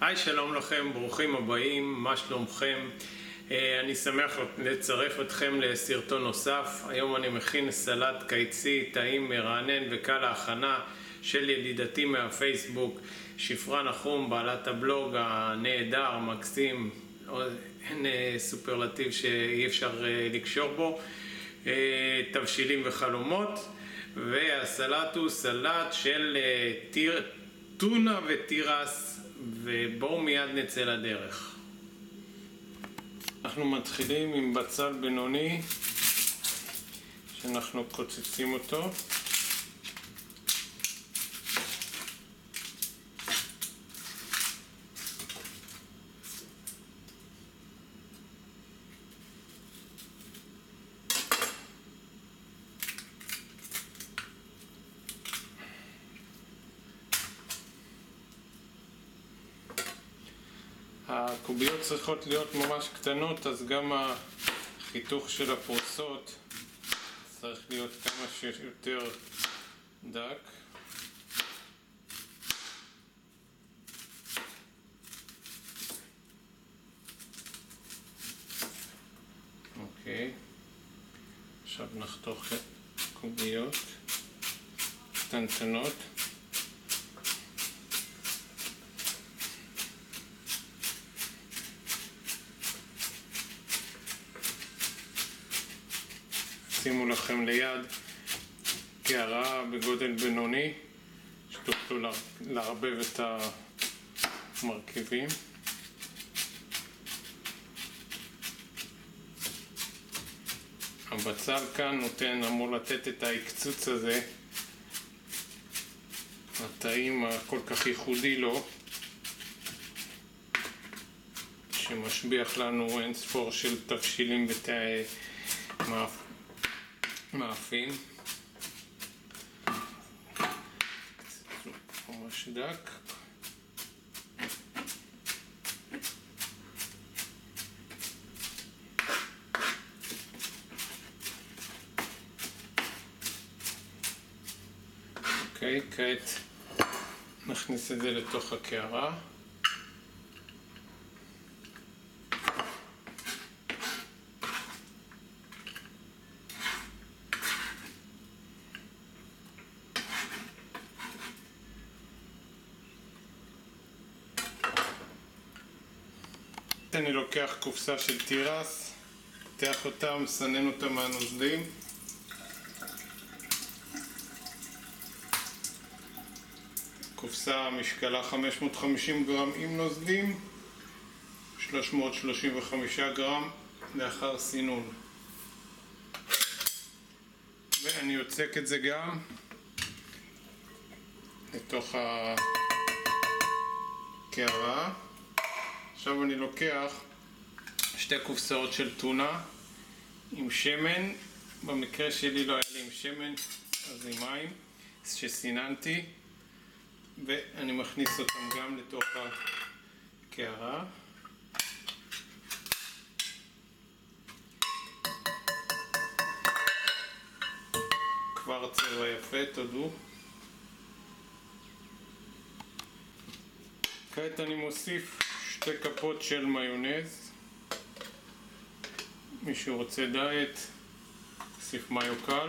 היי, שלום לכם, ברוכים הבאים, מה שלומכם? אה, אני שמח לצרף אתכם לסרטון נוסף. היום אני מכין סלט קיצי, טעים, מרענן וקל להכנה של ידידתי מהפייסבוק, שפרה נחום, בעלת הבלוג הנהדר, המקסים, אין אה, סופרלטיב שאי אפשר אה, לקשור בו, תבשילים וחלומות. והסלט הוא סלט של טיר, טונה ותירס, ובואו מיד נצא לדרך. אנחנו מתחילים עם בצל בינוני, שאנחנו קוצצים אותו. הקוביות צריכות להיות ממש קטנות, אז גם החיתוך של הפרוסות צריך להיות כמה שיותר דק. אוקיי, עכשיו נחתוך קוביות קטנטנות. שימו לכם ליד קערה בגודל בינוני שתוכלו לערבב את המרכיבים. הבצל כאן נותן, אמור לתת את ההקצוץ הזה הטעים הכל כך ייחודי לו שמשביח לנו אין ספור של תבשילים ותאי מאפים ממש דק. אוקיי, כעת נכניס את זה לתוך הקערה אני לוקח קופסה של תירס, פותח אותה, מסנן אותה מהנוזלים. קופסה משקלה 550 גרם עם נוזלים 335 גרם לאחר סינון. ואני יוצק את זה גם לתוך הקערה עכשיו אני לוקח שתי קופסאות של טונה עם שמן, במקרה שלי לא היה לי עם שמן, אז עם מים שסיננתי ואני מכניס אותם גם לתוך הקערה. כבר צבע יפה, תודו. כעת אני מוסיף שתי כפות של מיונז. מי שרוצה דיאט, אוסיף מיו קל.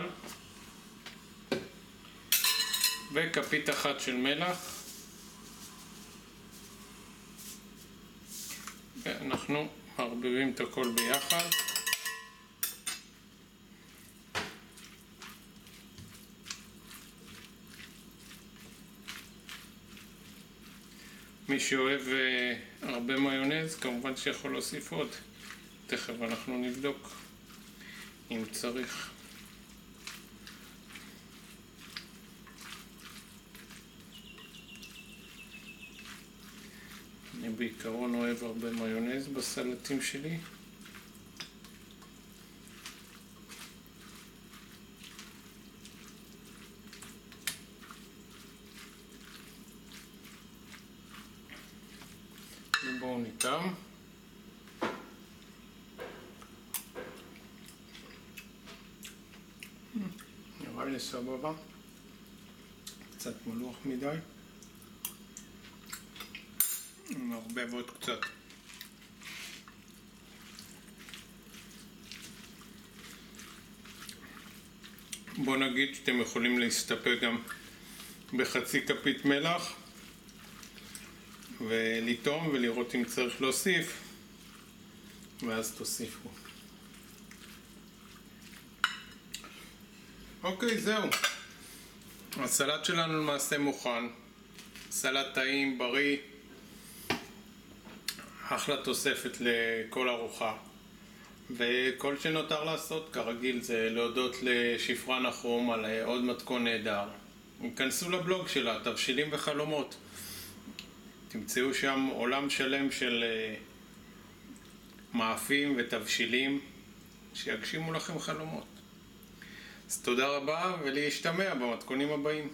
וכפית אחת של מלח. ואנחנו מערבבים את הכל ביחד מי שאוהב uh, הרבה מיונז, כמובן שיכול להוסיף עוד. תכף אנחנו נבדוק אם צריך. אני בעיקרון אוהב הרבה מיונז בסלטים שלי. ובואו ניתם. נראה לי סבבה. קצת מלוח מדי. מערבב עוד קצת. בוא נגיד שאתם יכולים להסתפק גם בחצי כפית מלח ולטעום ולראות אם צריך להוסיף ואז תוסיפו. אוקיי, זהו. הסלט שלנו למעשה מוכן. סלט טעים, בריא. אחלה תוספת לכל ארוחה. וכל שנותר לעשות, כרגיל, זה להודות לשפרה נחום על עוד מתכון נהדר. היכנסו לבלוג שלה, תבשילים וחלומות. תמצאו שם עולם שלם של אה, מאפים ותבשילים שיגשימו לכם חלומות. אז תודה רבה ולהשתמע במתכונים הבאים.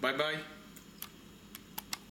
ביי ביי.